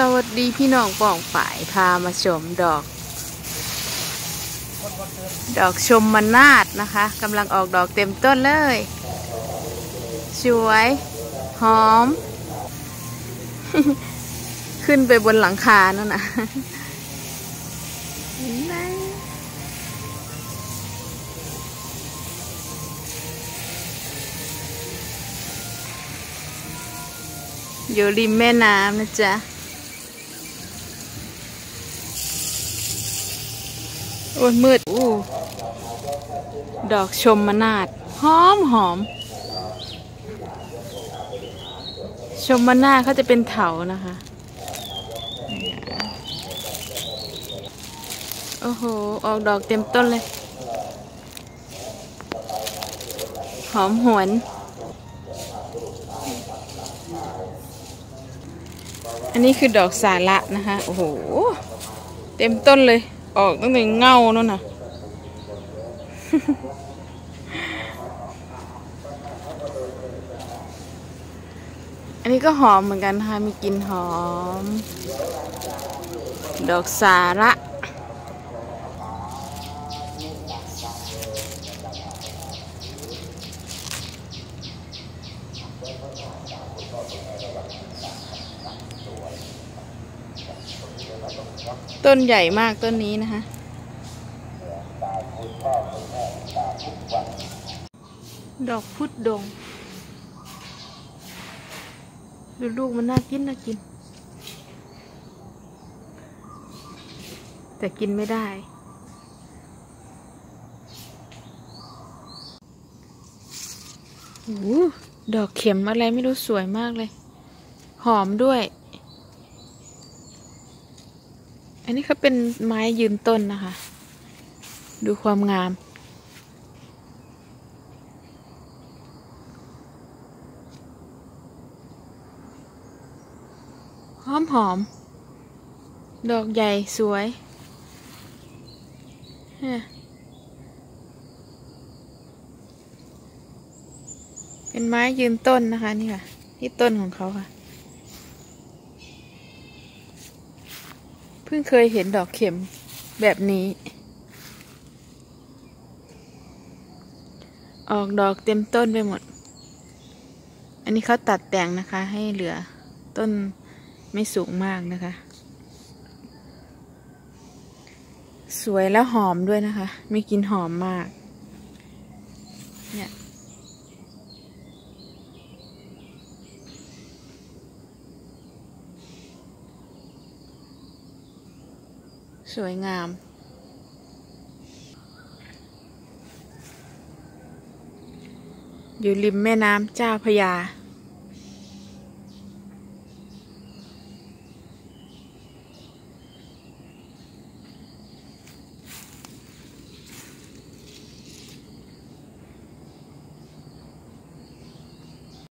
สวัสดีพี่น้องป่องฝ่ายพามาชมดอก ดอกชมมนาดนะคะกำลังออกดอกเต็มต้นเลย สวย หอม ขึ้นไปบนหลังคานั่นนะอยู่ริมแม่น้ำนะจ๊ะ โอ้ยมืดอู้ดอกชมมนาดหอมหอม ชมมนาดเขาจะเป็นเถานะคะ โอ้โห ออกดอกเต็มต้นเลย หอมหวนอันนี้คือดอกสาระนะคะ โอ้โห เต็มต้นเลย ออกตั้งแต่เงานู่นน่ะ อันนี้ก็หอมเหมือนกันค่ะ มีกลิ่นหอม ดอกสาระ ต้นใหญ่มากต้นนี้นะคะดอกพุดดง ดูลูกมันน่ากินน่ากิน แต่กินไม่ได้โอ้ดอกเข็มอะไรไม่รู้สวยมากเลย หอมด้วย อันนี้เขาเป็นไม้ยืนต้นนะคะ ดูความงาม หอมหอม ดอกใหญ่สวย เป็นไม้ยืนต้นนะคะ นี่ค่ะ ที่ต้นของเขาค่ะ เพิ่งเคยเห็นดอกเข็มแบบนี้ ออกดอกเต็มต้นไปหมด อันนี้เขาตัดแต่งนะคะ ให้เหลือต้นไม่สูงมากนะคะ สวยแล้วหอมด้วยนะคะ มีกลิ่นหอมมาก เนี่ย สวยงาม อยู่ริมแม่น้ำเจ้าพยา